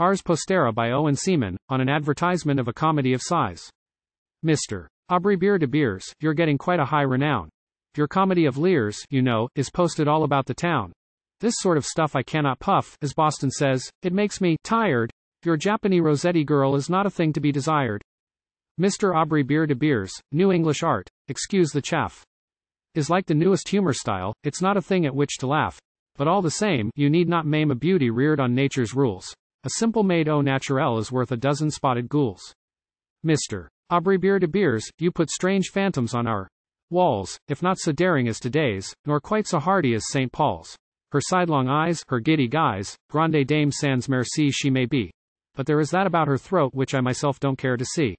Ars Postera by Owen Seaman, on an advertisement of a comedy of sighs. Mr. Aubrey Beer de Beers, you're getting quite a high renown. Your comedy of Leers, you know, is posted all about the town. This sort of stuff I cannot puff, as Boston says, it makes me tired. Your Japanese Rossetti girl is not a thing to be desired. Mr. Aubrey Beer de Beers, New English Art, excuse the chaff. Is like the newest humor style, it's not a thing at which to laugh. But all the same, you need not maim a beauty reared on nature's rules. A simple maid au naturel is worth a dozen spotted ghouls. Mr. Aubrey Beer de Beers, you put strange phantoms on our walls, if not so daring as today's, nor quite so hardy as St. Paul's. Her sidelong eyes, her giddy guise, grande dame sans merci she may be. But there is that about her throat which I myself don't care to see.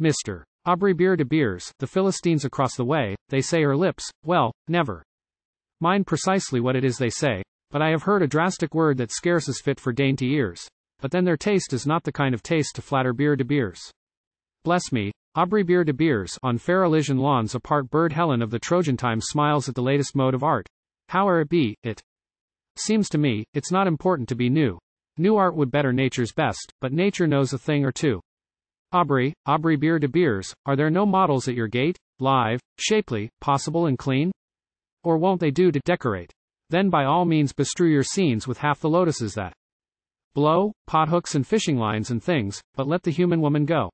Mr. Aubrey Beer de Beers, the Philistines across the way, they say her lips, well, never. Mind precisely what it is they say, but I have heard a drastic word that scarce is fit for dainty ears. But then their taste is not the kind of taste to flatter Beer de Beers. Bless me, Aubrey Beer de Beers, on fair Elysian lawns apart Burd Helen of the Trojan times smiles at the latest mode of art. Howe'er it be, it seems to me, it's not important to be new. New art would better nature's best, but nature knows a thing or two. Aubrey, Aubrey Beer de Beers, are there no models at your gate? Live, shapely, possible and clean? Or won't they do to decorate? Then by all means bestrew your scenes with half the lotuses that blow, pot hooks and fishing lines and things, but let the human woman go.